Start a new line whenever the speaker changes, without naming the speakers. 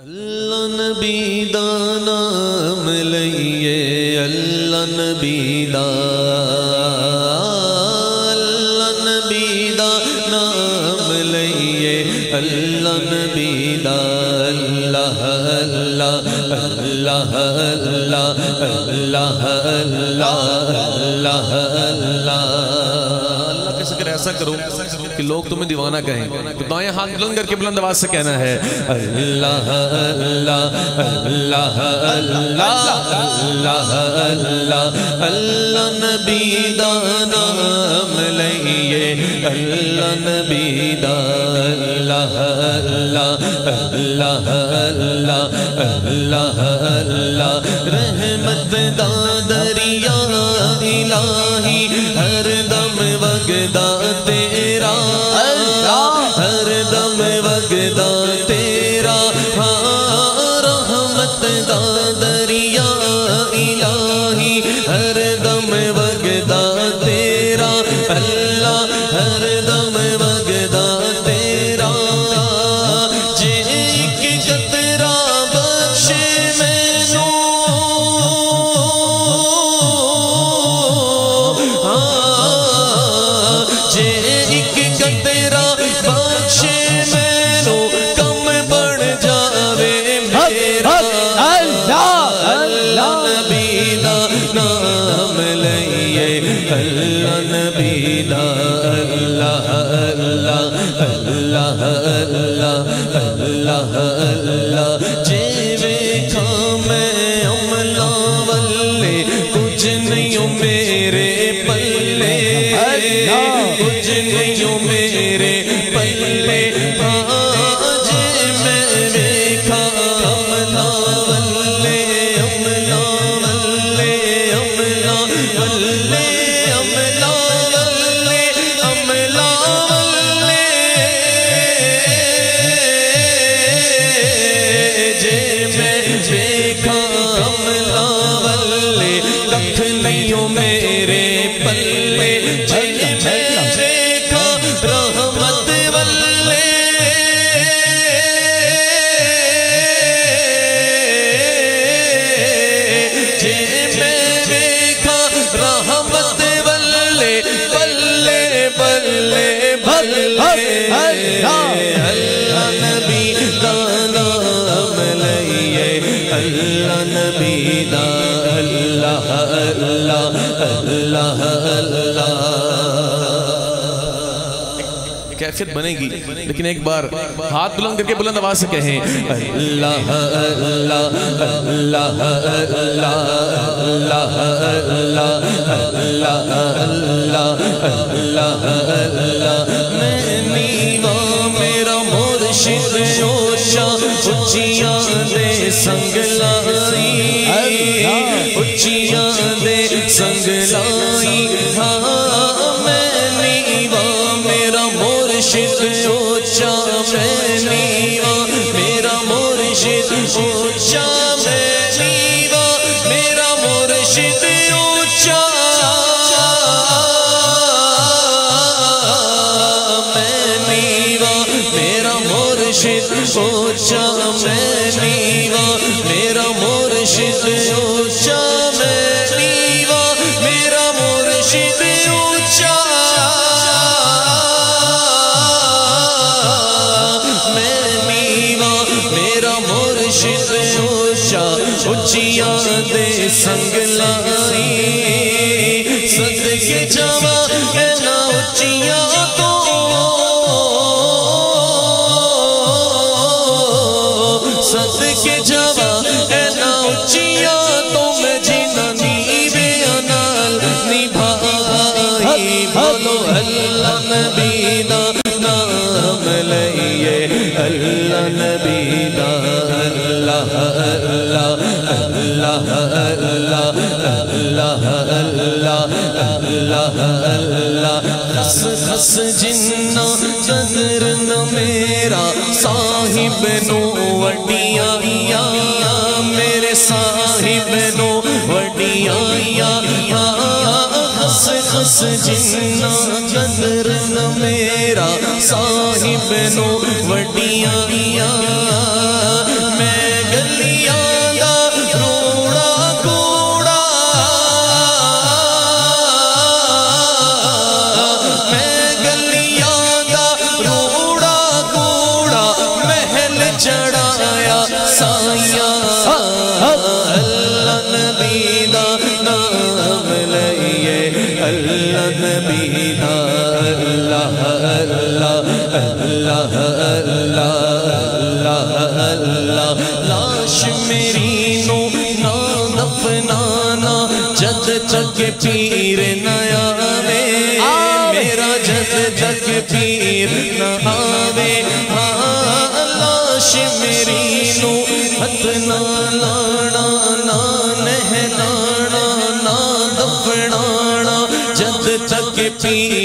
अल्लाह नबी दा नाम लइए, अल्लाह नाम लइए, अल्लाह अल्लाह अल्लाह अल्लाह अल्लाह अल्लाह अल्लाह। शुक्र ऐसा करो कि लोग तुम्हें दीवाना कहें। तो दाएँ हाथ बुलंद करके बुलंद आवाज़ से कहना है, अल्लाह अल्लाह अल्लाह अल्लाह अल्लाह अल्लाह अल्लाह नबी दा नाम लइए अल्लाह नबी दा, अल्लाह अल्लाह अल्लाह अल्लाह अल्लाह अल्लाह। रहमत दा दरिया इलाही, हर वगदा तेरा हर दम वगदा तेरा। हाँ रहमत दा जे एक कतरा बख्शे मैनू कम बन जावे मेरा अल्लाह नबी दा नाम लइए। अल्लाह नबी दा अल्लाह अल्लाह अल्लाह अल्लाह अल्लाह अल्लाह। कैफियत बनेगी लेकिन एक बार हाथ बुलंद करके बुलंद आवाज़ से कहें अल्लाह अल्लाह अल्लाह अल्लाह अल्लाह अल्लाह अल्लाह मुर्शिद ऊँचा मैनिया मेरा मुर्शिद ऊँचा मैनिया मेरा मुर्शिद ऊँचा मैनिया मेरा मुर्शिद ऊँचा मैं मुर्शिद उचिया दे संग लाई सदके जावा ना उचिया तो। सदके जावा ना उचिया तो मैं जीना नीवे अनाल निभाई बोलो, अल्लाह खस खस जिन्ना नज़र न मेरा साहिब नो वडिया मेरे साहिब नो खस खस जिन्ना नज़र न मेरा साहिब अल्लाह अल्लाह अल्लाह अल्लाह लाश मेरी नो ना दफनाना जग जग पीर न आवे मेरा जग जग पीर न आवे लाश मेरी नो हथ ना लाना ना नहलाना ना दफनाना जग जग पीर